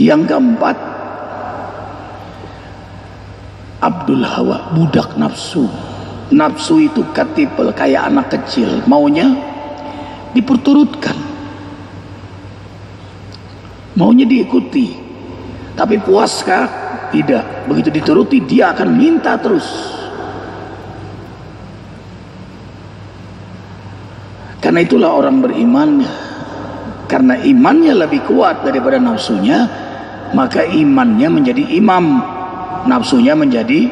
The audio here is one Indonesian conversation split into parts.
Yang keempat, Abdul Hawa, budak nafsu. Nafsu itu katipel kayak anak kecil, maunya diperturutkan. Maunya diikuti. Tapi puaskah? Tidak. Begitu dituruti dia akan minta terus. Karena itulah orang beriman karena imannya lebih kuat daripada nafsunya, maka imannya menjadi imam, nafsunya menjadi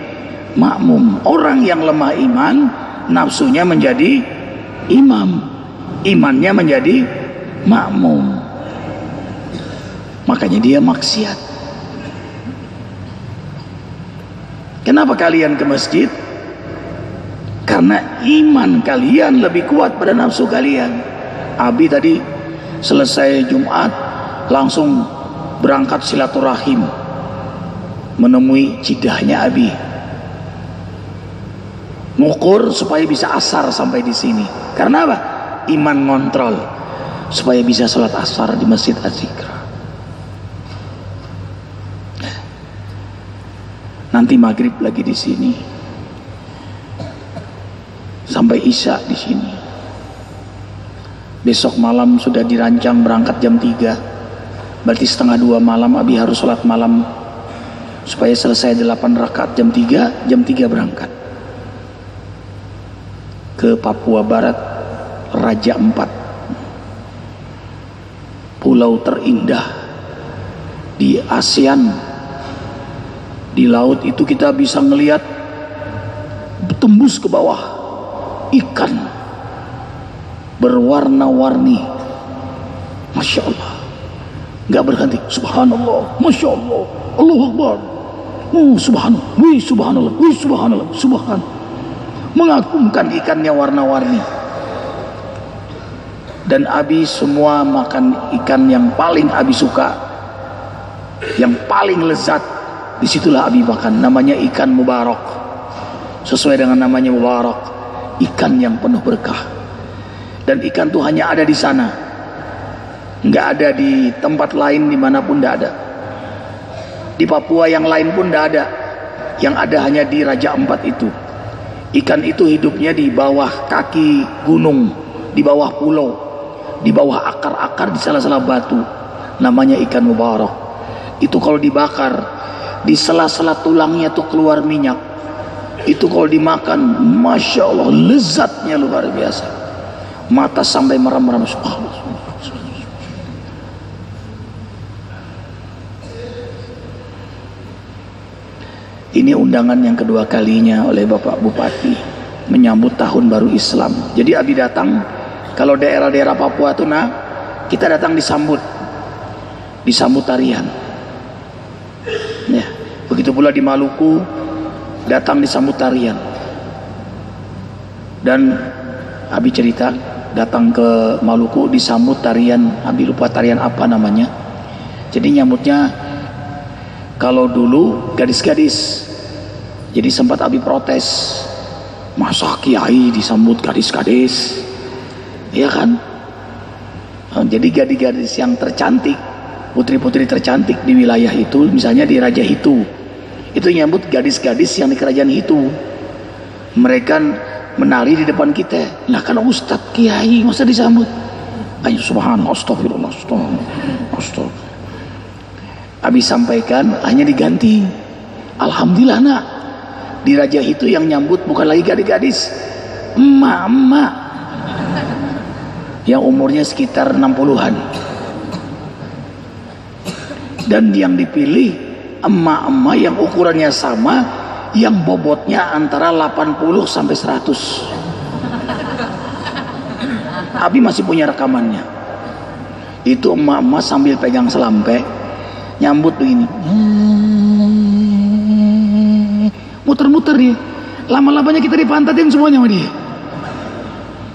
makmum. Orang yang lemah iman, nafsunya menjadi imam, imannya menjadi makmum. Makanya dia maksiat. Kenapa kalian ke masjid? Karena iman kalian lebih kuat pada nafsu kalian. Abi tadi selesai Jumat langsung berangkat silaturahim menemui cidahnya Abi. Ngukur supaya bisa asar sampai di sini. Karena apa? Iman ngontrol supaya bisa sholat asar di masjid Azikra nanti maghrib lagi di sini. Sampai isya di sini. Besok malam sudah dirancang berangkat jam 3 berarti setengah dua malam Abi harus sholat malam supaya selesai 8 rakaat jam 3 jam 3 berangkat. Ke Papua Barat Raja Empat. Pulau terindah di ASEAN. Di laut itu kita bisa melihat tembus ke bawah ikan berwarna-warni. Masya Allah nggak berhenti. Subhanallah. Masya Allah Allah Akbar. Oh, Subhanallah. Wih Subhanallah. Wih Subhanallah. Subhan. Mengagumkan ikannya warna-warni. Dan Abi semua makan ikan yang paling Abi suka. Yang paling lezat. Di situlah Abi makan. Namanya ikan mubarak. Sesuai dengan namanya mubarak. Ikan yang penuh berkah. Dan ikan itu hanya ada di sana nggak ada di tempat lain di mana pun tidak ada. Di Papua yang lain pun tidak ada. Yang ada hanya di Raja Empat itu. Ikan itu hidupnya di bawah kaki gunung di bawah pulau di bawah akar-akar di salah-salah batu. Namanya ikan mubarak. Itu kalau dibakar di sela-sela tulangnya tuh keluar minyak. Itu kalau dimakan Masya Allah lezatnya luar biasa. Mata sampai merem-merem ini undangan yang kedua kalinya oleh Bapak Bupati menyambut tahun baru Islam. Jadi Abi datang kalau daerah-daerah Papua itu nah kita datang disambut. Disambut tarian. Ya begitu pula di Maluku datang disambut tarian. Dan Abi cerita datang ke Maluku disambut tarian. Abi lupa tarian apa namanya. Jadi nyambutnya kalau dulu gadis-gadis jadi sempat Abi protes. Masa kiai disambut gadis-gadis? Ya kan? Oh, jadi gadis-gadis yang tercantik putri-putri tercantik di wilayah itu misalnya di Raja Hitu. Itu nyambut gadis-gadis yang di kerajaan itu mereka menari di depan kita. Lah kan ustadz kiai masa disambut? Ayo subhanallah astagfirullah astagfirullah. Abi sampaikan hanya diganti. Alhamdulillah nak di raja itu yang nyambut bukan lagi gadis-gadis. Emak-emak. Yang umurnya sekitar 60-an dan yang dipilih emak-emak yang ukurannya sama yang bobotnya antara 80 sampai 100 Abi masih punya rekamannya. Itu emak-emak sambil pegang selampe nyambut begini muter-muter dia. Lama-lamanya kita dipantatin semuanya sama dia.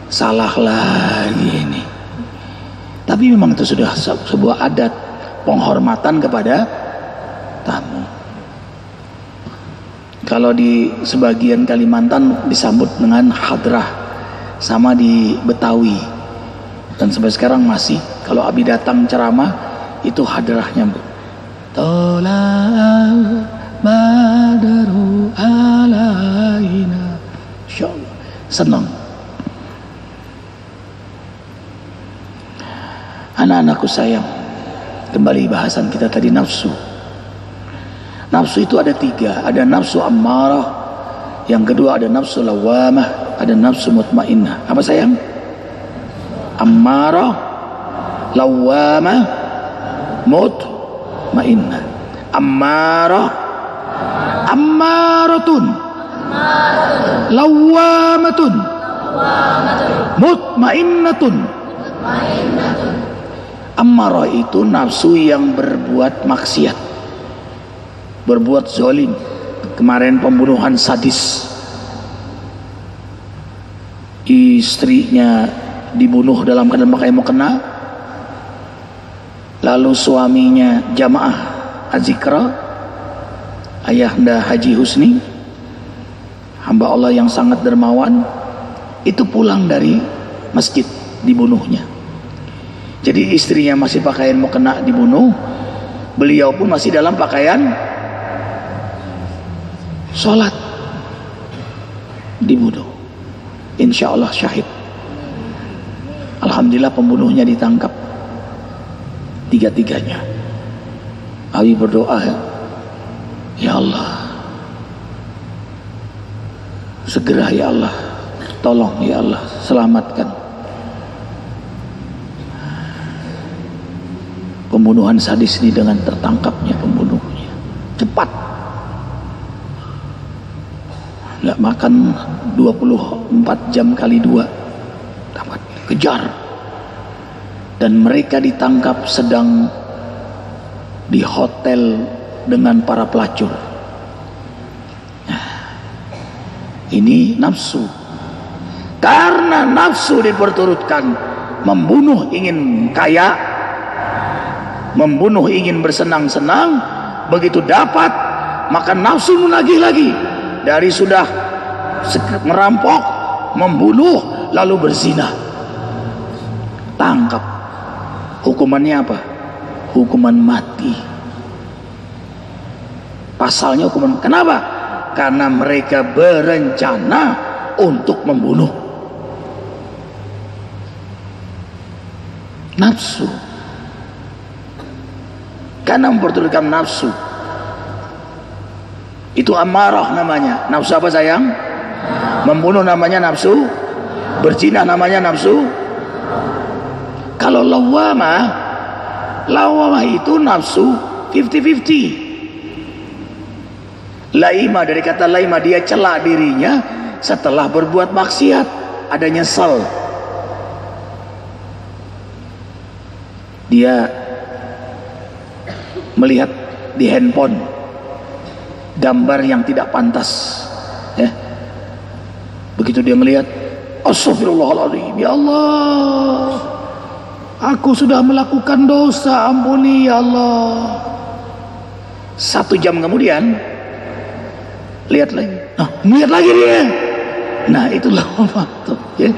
Salah lagi ini. Tapi memang itu sudah sebuah adat penghormatan kepada tamu. Kalau di sebagian Kalimantan disambut dengan hadrah sama di Betawi. Dan sampai sekarang masih. Kalau Abi datang ceramah itu hadrahnya Bu. Tola badru alaina. Insyaallah. Senang. Anak-anakku sayang. Kembali bahasan kita tadi nafsu. Nafsu itu ada tiga. Ada nafsu ammarah. Yang kedua ada nafsu lawamah. Ada nafsu mutmainnah. Apa sayang? Ammarah. Lawamah. Mutmainnah. Ammarah. Ammaratun. Lawamatun. Mutmainnatun. Ammarah itu nafsu yang berbuat maksiat Berbuat zolim Kemarin pembunuhan sadis Istrinya dibunuh dalam keadaan pakai mau kena Lalu suaminya jamaah Azikra Ayahanda Haji Husni Hamba Allah yang sangat dermawan Itu pulang dari masjid dibunuhnya jadi istrinya masih pakaian mau kena dibunuh. Beliau pun masih dalam pakaian sholat dibunuh. Insya Allah syahid. Alhamdulillah pembunuhnya ditangkap tiga-tiganya. Abi berdoa ya Allah. Segera ya Allah. Tolong ya Allah. Selamatkan. Pembunuhan sadis ini dengan tertangkapnya pembunuhnya. Cepat. Nggak makan 24 jam kali dua. Dapat kejar dan mereka ditangkap sedang di hotel dengan para pelacur. Nah, ini nafsu. Karena nafsu diperturutkan membunuh ingin kaya membunuh ingin bersenang-senang begitu dapat maka nafsu menagih lagi. Dari sudah merampok membunuh lalu berzina. Tangkap. Hukumannya apa? Hukuman mati pasalnya hukuman. Kenapa? Karena mereka berencana untuk membunuh. Nafsu. Karena memperturutkan nafsu. Itu amarah namanya. Nafsu apa sayang? Membunuh namanya nafsu. Berzina namanya nafsu. Kalau lawama lawama itu nafsu 50-50 laima dari kata laima dia celak dirinya setelah berbuat maksiat. Ada nyesal dia melihat di handphone gambar yang tidak pantas ya. Begitu dia melihat astagfirullahaladzim ya Allah aku sudah melakukan dosa ampuni ya Allah. Satu jam kemudian lihat lagi. Nah, lihat lagi dia. Nah itulah waktu ya.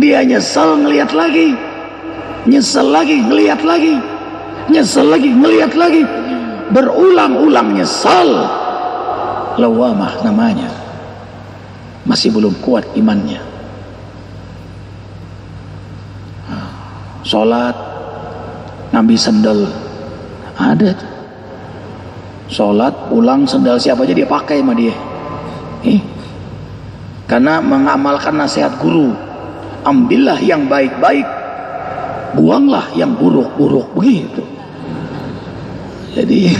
Dia nyesel ngelihat lagi. Nyesel lagi ngelihat lagi. Nyesel lagi melihat lagi. Berulang-ulang nyesel. Lawamah namanya. Masih belum kuat imannya. Sholat ngambil sendal. Ada tuh sholat pulang sendal siapa aja dia pakai sama dia eh? karena mengamalkan nasihat guru ambillah yang baik-baik buanglah yang buruk-buruk begitu jadi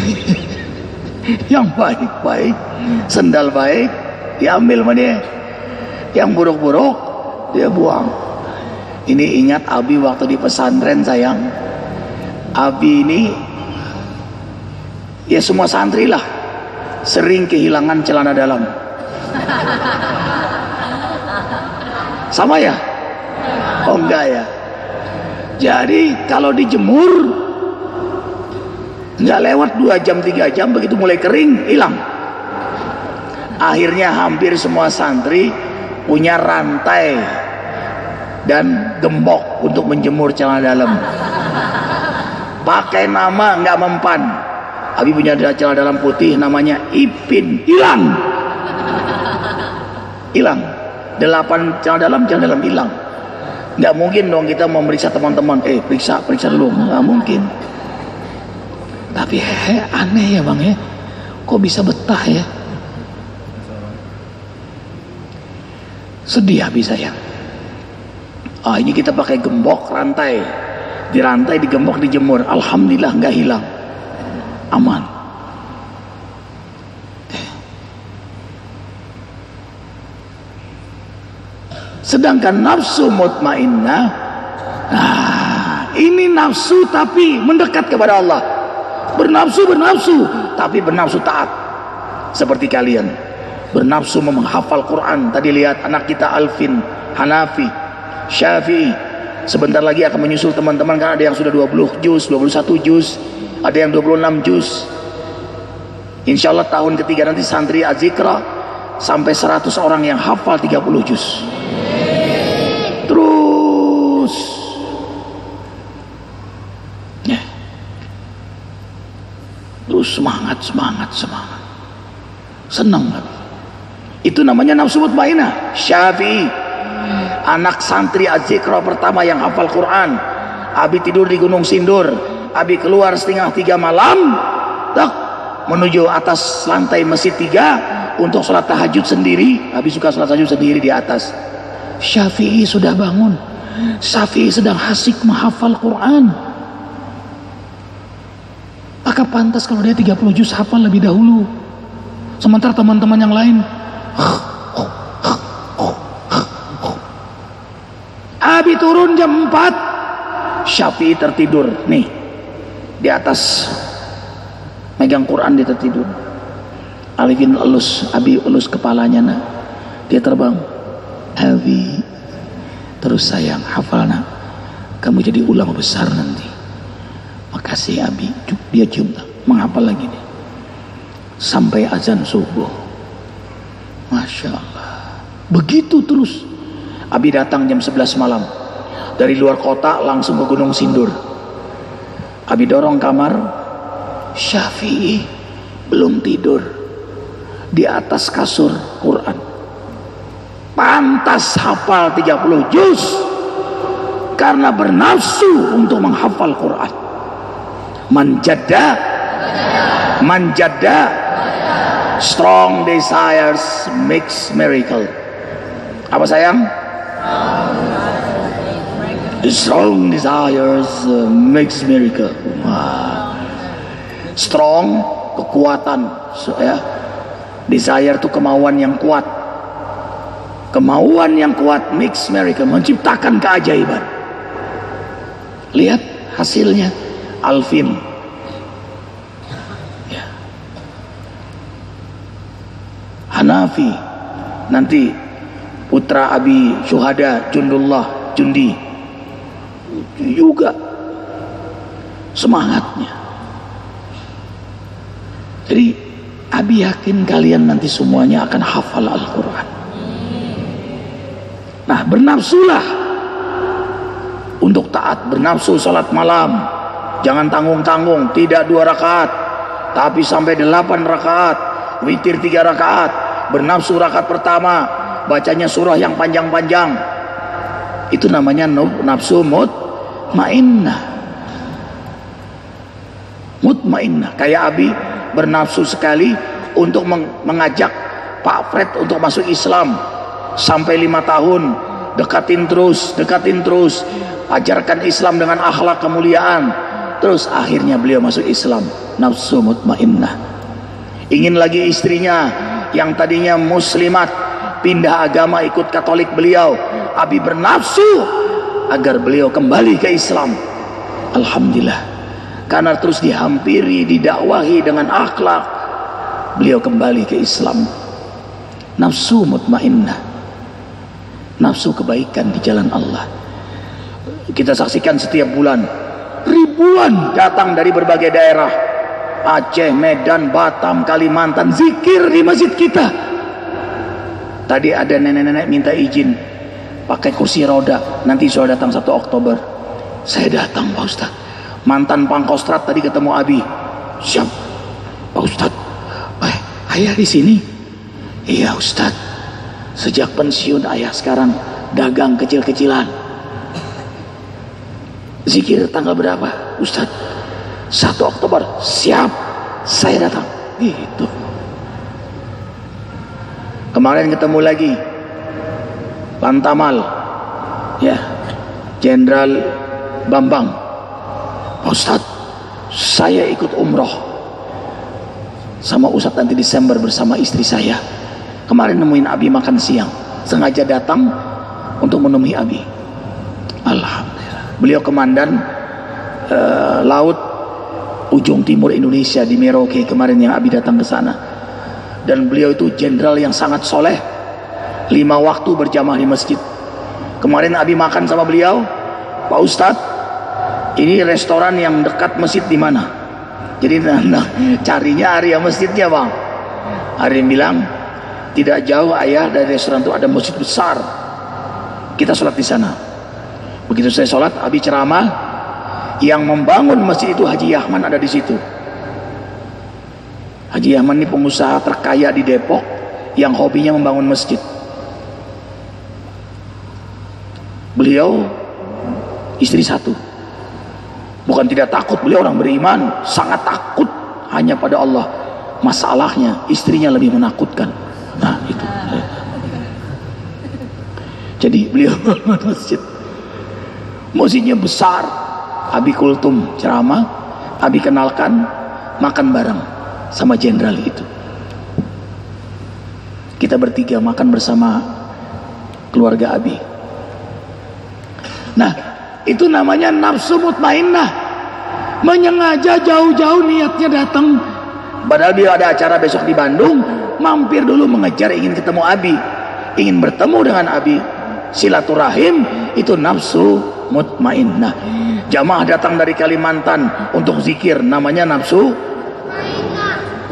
yang baik-baik, sendal baik diambil sama dia. Yang buruk-buruk dia buang. Ini ingat Abi waktu di pesantren sayang. Abi ini ya semua santri lah sering kehilangan celana dalam. Sama ya? Oh enggak ya. Jadi kalau dijemur nggak lewat dua jam tiga jam begitu mulai kering hilang akhirnya hampir semua santri punya rantai dan gembok untuk menjemur celana dalam pakai nama nggak mempan Abi punya celana dalam putih namanya Ipin. Hilang. Hilang. Delapan celana dalam celana dalam hilang. Nggak mungkin dong kita memeriksa teman-teman. Eh periksa periksa dulu. Nggak mungkin. Tapi hehe aneh ya bang ya. Kok bisa betah ya? Sedih habis saya ah ini kita pakai gembok rantai. Di rantai digembok dijemur. Alhamdulillah nggak hilang aman. Sedangkan nafsu mutmainnah nah, ini nafsu tapi mendekat kepada Allah. Bernafsu bernafsu tapi bernafsu taat. Seperti kalian bernafsu menghafal Quran. Tadi lihat anak kita Alvin Hanafi Syafi'i sebentar lagi akan menyusul teman-teman kan ada yang sudah 20 juz 21 juz ada yang 26 juz. Insya Allah tahun ketiga nanti santri Azikra sampai 100 orang yang hafal 30 juz. Terus. Ya. terus semangat semangat semangat. Senang kan? Itu namanya nafsu mutmainah syafi'i anak santri Azikra pertama yang hafal Quran. Abi tidur di Gunung Sindur. Abi keluar setengah tiga malam tak menuju atas lantai masjid tiga untuk sholat tahajud sendiri. Abi suka sholat tahajud sendiri di atas. Syafi'i sudah bangun. Syafi'i sedang hasik menghafal Quran. Maka pantas kalau dia 30 juz hafal lebih dahulu? Sementara teman-teman yang lain Abi turun jam 4 Syafi'i tertidur. Nih di atas megang Quran dia tertidur. Alifin elus Abi elus kepalanya nak. Dia terbang. Abi terus sayang hafal nak. Kamu jadi ulama besar nanti. Makasih Abi. Dia cium menghafal lagi nih sampai azan subuh. Masya Allah. Begitu terus Abi datang jam 11 malam. Dari luar kota langsung ke Gunung Sindur. Abi dorong kamar. Syafi'i belum tidur. Di atas kasur Quran. Pantas hafal 30 juz. Karena bernafsu untuk menghafal Quran. Manjada manjada strong desires makes miracle. Apa sayang strong desires uh, makes miracle Wah. strong kekuatan ya desire itu kemauan yang kuat kemauan yang kuat makes miracle menciptakan keajaiban lihat hasilnya Alvin ya. Hanafi nanti putra Abi Syuhada Jundullah Jundi. Juga semangatnya. Jadi Abi yakin kalian nanti semuanya akan hafal Al-Quran. Nah bernafsulah. Untuk taat bernafsu salat malam. Jangan tanggung-tanggung tidak dua rakaat. Tapi sampai delapan rakaat. Witir tiga rakaat. Bernafsu rakaat pertama bacanya surah yang panjang-panjang. Itu namanya nafsu mut mutmainnah mutmainnah kayak Abi bernafsu sekali untuk mengajak Pak Fred untuk masuk Islam. Sampai lima tahun. Dekatin terus dekatin terus. Ajarkan Islam dengan akhlak kemuliaan. Terus akhirnya beliau masuk Islam. Nafsu mutmainnah ingin lagi istrinya yang tadinya muslimat pindah agama ikut katolik beliau. Abi bernafsu agar beliau kembali ke Islam. Alhamdulillah. Karena terus dihampiri didakwahi dengan akhlak beliau kembali ke Islam. Nafsu mutmainnah. Nafsu kebaikan di jalan Allah. Kita saksikan setiap bulan. Ribuan datang dari berbagai daerah. Aceh, Medan, Batam, Kalimantan. Zikir di masjid kita tadi ada nenek-nenek minta izin pakai kursi roda nanti sudah datang 1 Oktober saya datang Pak Ustaz mantan pangkostrat tadi ketemu Abi siap Pak Ustadz, eh, ayah di sini? Iya Ustadz, sejak pensiun ayah sekarang dagang kecil-kecilan. Zikir tanggal berapa? Ustadz, 1 Oktober, siap, saya datang. Gitu. Kemarin ketemu lagi, Pantamal, ya, Jenderal Bambang. Pak Ustadz, saya ikut umroh sama Ustadz nanti Desember bersama istri saya. Kemarin nemuin Abi makan siang, sengaja datang untuk menemui Abi. Alhamdulillah. Beliau komandan uh, laut ujung timur Indonesia di Merauke kemarin yang Abi datang ke sana. Dan beliau itu jenderal yang sangat soleh, lima waktu berjamaah di masjid. Kemarin Abi makan sama beliau, Pak Ustadz, ini restoran yang dekat masjid di mana? Jadi nah, nah, carinya area masjidnya bang. Yang bilang tidak jauh ayah dari restoran itu ada masjid besar. Kita sholat di sana. Begitu saya sholat, Abi ceramah, yang membangun masjid itu Haji Yahman ada di situ. Haji Yahman ini pengusaha terkaya di Depok yang hobinya membangun masjid. Beliau istri satu. Bukan tidak takut, beliau orang beriman, sangat takut hanya pada Allah. Masalahnya istrinya lebih menakutkan. Nah, itu. Jadi beliau masjid. Masjidnya besar. Abi Kultum ceramah, Abi kenalkan makan bareng sama jenderal itu. Kita bertiga makan bersama keluarga Abi. Nah, itu namanya nafsu mutmainnah. Menyengaja jauh-jauh niatnya datang. Padahal dia ada acara besok di Bandung, mampir dulu mengejar ingin ketemu Abi, ingin bertemu dengan Abi. Silaturahim itu nafsu mutmainnah. Jamaah datang dari Kalimantan untuk zikir, namanya nafsu.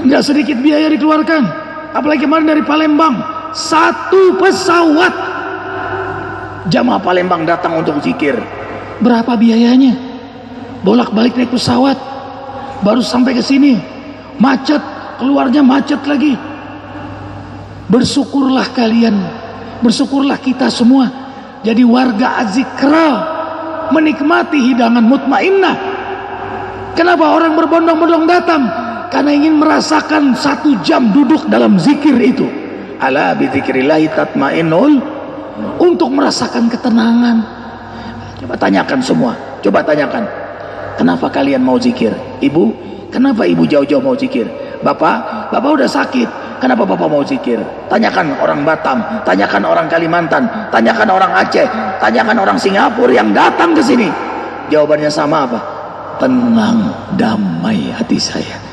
Enggak sedikit biaya dikeluarkan. Apalagi kemarin dari Palembang, satu pesawat jamaah Palembang datang untuk zikir. Berapa biayanya? Bolak-balik naik pesawat, baru sampai ke sini, macet, keluarnya macet lagi. Bersyukurlah kalian, bersyukurlah kita semua jadi warga azikra menikmati hidangan mutmainnah. Kenapa orang berbondong-bondong datang? Karena ingin merasakan satu jam duduk dalam zikir itu. Ala bidzikrillahi tatmainnul untuk merasakan ketenangan. Coba tanyakan semua. Coba tanyakan. Kenapa kalian mau zikir? Ibu, kenapa ibu jauh-jauh mau zikir? Bapak, bapak udah sakit. Kenapa bapak mau zikir? Tanyakan orang Batam, tanyakan orang Kalimantan, tanyakan orang Aceh, tanyakan orang Singapura yang datang ke sini. Jawabannya sama apa? Tenang, damai hati saya.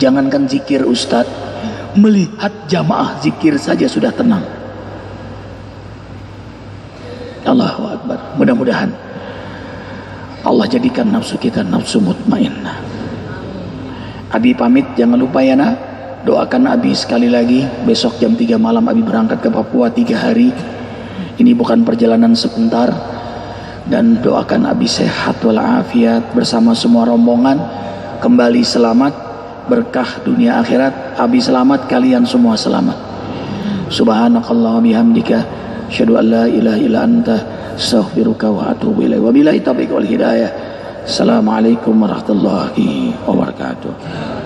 Jangankan zikir Ustadz, melihat jamaah zikir saja sudah tenang. Allahu Akbar. Mudah-mudahan Allah jadikan nafsu kita nafsu mutmainnah. Abi pamit jangan lupa ya nak doakan Abi sekali lagi besok jam 3 malam Abi berangkat ke Papua tiga hari. Ini bukan perjalanan sebentar dan doakan Abi sehat walafiat bersama semua rombongan kembali selamat berkah dunia akhirat Abi selamat kalian semua selamat Subhanakallah bihamdika Asyhadu an la ilaha illa anta astaghfiruka wa atubu ilaik. Wabillahi taufiq wal hidayah. Assalamualaikum warahmatullahi wabarakatuh.